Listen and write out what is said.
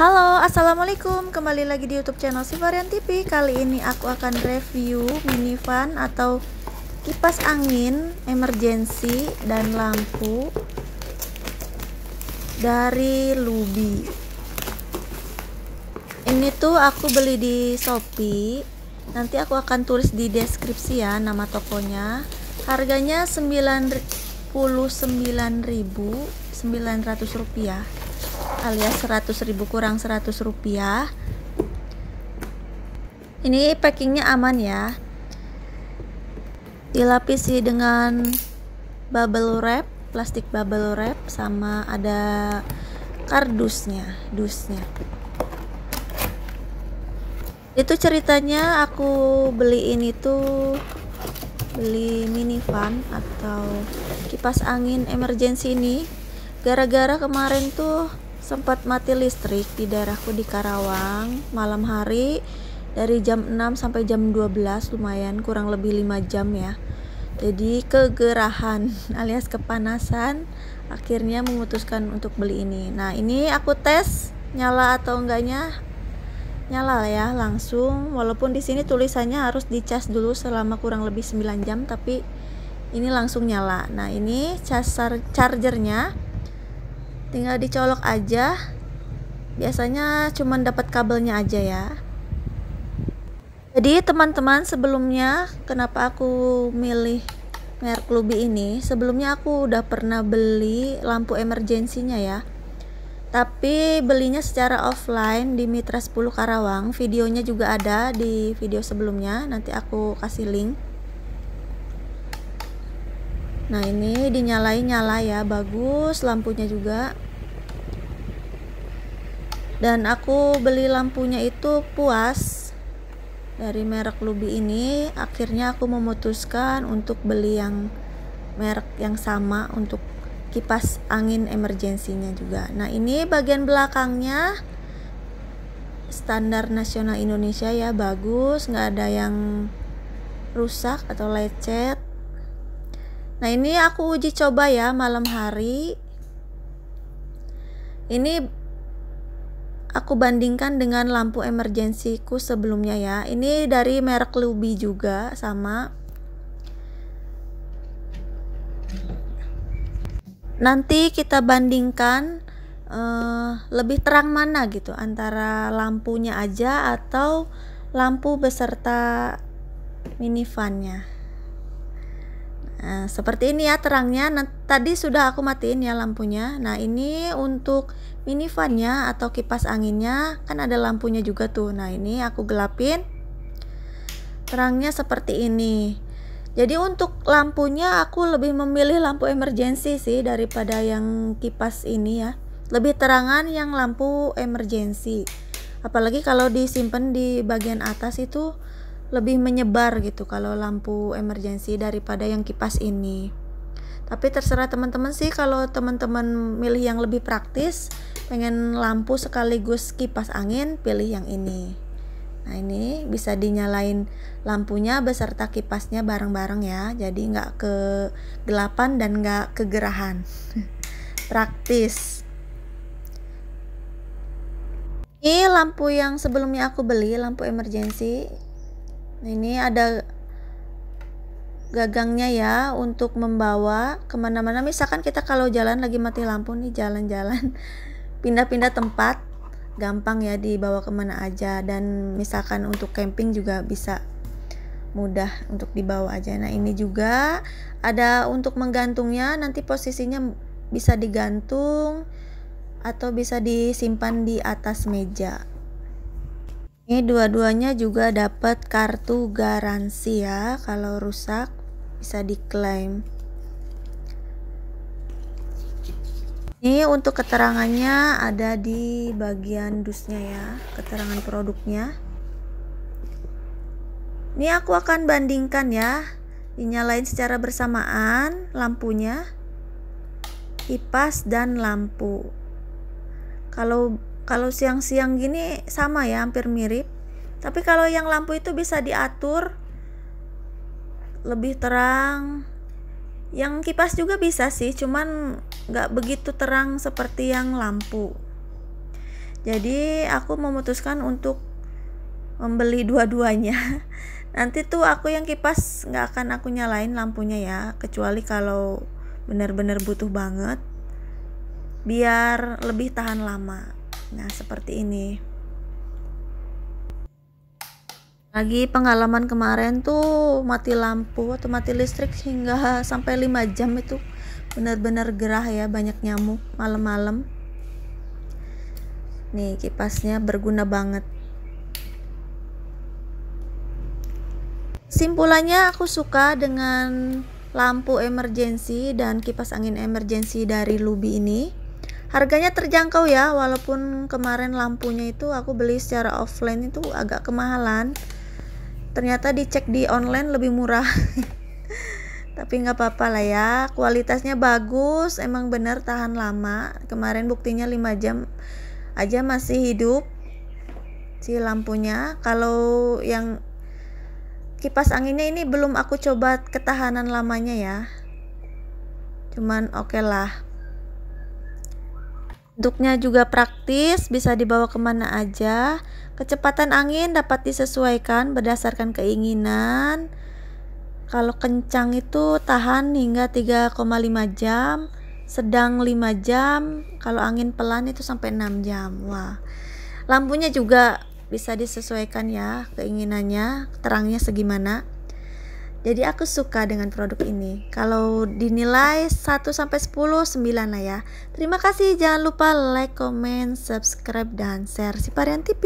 Halo, assalamualaikum. Kembali lagi di YouTube channel Sivarian TV. Kali ini aku akan review mini fan atau kipas angin emergency dan lampu dari Lubi. Ini tuh aku beli di Shopee. Nanti aku akan tulis di deskripsi ya nama tokonya. Harganya 99.900 rupiah alias 100.000 kurang 100 rupiah. Ini packingnya aman ya. Dilapisi dengan bubble wrap plastik bubble wrap sama ada kardusnya dusnya. Itu ceritanya aku beli ini tuh beli mini fan atau kipas angin emergency ini. Gara-gara kemarin tuh sempat mati listrik di daerahku di Karawang malam hari dari jam 6 sampai jam 12 lumayan kurang lebih 5 jam ya. Jadi kegerahan alias kepanasan akhirnya memutuskan untuk beli ini. Nah ini aku tes nyala atau enggaknya nyala ya langsung. Walaupun di sini tulisannya harus dicas dulu selama kurang lebih 9 jam tapi ini langsung nyala. Nah ini charger chargernya tinggal dicolok aja. Biasanya cuma dapat kabelnya aja ya. Jadi teman-teman sebelumnya kenapa aku milih merek Lubi ini? Sebelumnya aku udah pernah beli lampu emergensinya ya. Tapi belinya secara offline di Mitra 10 Karawang. Videonya juga ada di video sebelumnya. Nanti aku kasih link Nah ini dinyalain nyala ya. Bagus lampunya juga. Dan aku beli lampunya itu puas dari merek Lubi ini. Akhirnya aku memutuskan untuk beli yang merek yang sama untuk kipas angin emergensinya juga. Nah ini bagian belakangnya. Standar nasional Indonesia ya bagus. Nggak ada yang rusak atau lecet Nah ini aku uji coba ya malam hari. Ini aku bandingkan dengan lampu emergensiku sebelumnya ya. Ini dari merek Lubi juga sama. Nanti kita bandingkan uh, lebih terang mana gitu Antara lampunya aja atau lampu beserta minivannya Nah, seperti ini ya terangnya. Nah, tadi sudah aku matiin ya lampunya. Nah, ini untuk minivannya atau kipas anginnya kan ada lampunya juga tuh. Nah, ini aku gelapin. Terangnya seperti ini. Jadi untuk lampunya aku lebih memilih lampu emergensi sih daripada yang kipas ini ya. Lebih terangan yang lampu emergensi. Apalagi kalau disimpan di bagian atas itu lebih menyebar gitu kalau lampu emergensi daripada yang kipas ini. Tapi terserah teman-teman sih kalau teman-teman milih yang lebih praktis pengen lampu sekaligus kipas angin pilih yang ini. Nah ini bisa dinyalain lampunya beserta kipasnya bareng-bareng ya jadi nggak kegelapan dan nggak kegerahan. Praktis. Ini lampu yang sebelumnya aku beli lampu emergency ini ada gagangnya ya untuk membawa ke mana-mana. Misalkan kita kalau jalan lagi mati lampu nih jalan-jalan pindah-pindah tempat gampang ya dibawa ke mana aja. Dan misalkan untuk camping juga bisa mudah untuk dibawa aja. Nah ini juga ada untuk menggantungnya nanti posisinya bisa digantung atau bisa disimpan di atas meja ini dua-duanya juga dapat kartu garansi ya kalau rusak bisa diklaim. Ini untuk keterangannya ada di bagian dusnya ya keterangan produknya. Ini aku akan bandingkan ya dinyalain secara bersamaan lampunya kipas dan lampu. Kalau kalau siang-siang gini sama ya hampir mirip. Tapi kalau yang lampu itu bisa diatur lebih terang. Yang kipas juga bisa sih cuman nggak begitu terang seperti yang lampu. Jadi aku memutuskan untuk membeli dua-duanya. Nanti tuh aku yang kipas nggak akan aku nyalain lampunya ya kecuali kalau benar-benar butuh banget biar lebih tahan lama nah seperti ini. Lagi pengalaman kemarin tuh mati lampu atau mati listrik hingga sampai 5 jam itu benar-benar gerah ya banyak nyamuk malam-malam. Nih kipasnya berguna banget. Simpulannya aku suka dengan lampu emergency dan kipas angin emergency dari Lubi ini. Harganya terjangkau ya, walaupun kemarin lampunya itu aku beli secara offline itu agak kemahalan. Ternyata dicek di online lebih murah. Tapi nggak apa-apa lah ya, kualitasnya bagus, emang bener tahan lama. Kemarin buktinya 5 jam aja masih hidup si lampunya. Kalau yang kipas anginnya ini belum aku coba ketahanan lamanya ya cuman oke okay lah Bentuknya juga praktis, bisa dibawa ke mana aja. Kecepatan angin dapat disesuaikan berdasarkan keinginan. Kalau kencang itu tahan hingga 3,5 jam, sedang 5 jam, kalau angin pelan itu sampai 6 jam. Wah. Lampunya juga bisa disesuaikan ya keinginannya terangnya segimana jadi aku suka dengan produk ini. Kalau dinilai 1 sampai 10 9 lah ya. Terima kasih. Jangan lupa like comment subscribe dan share si Parian TV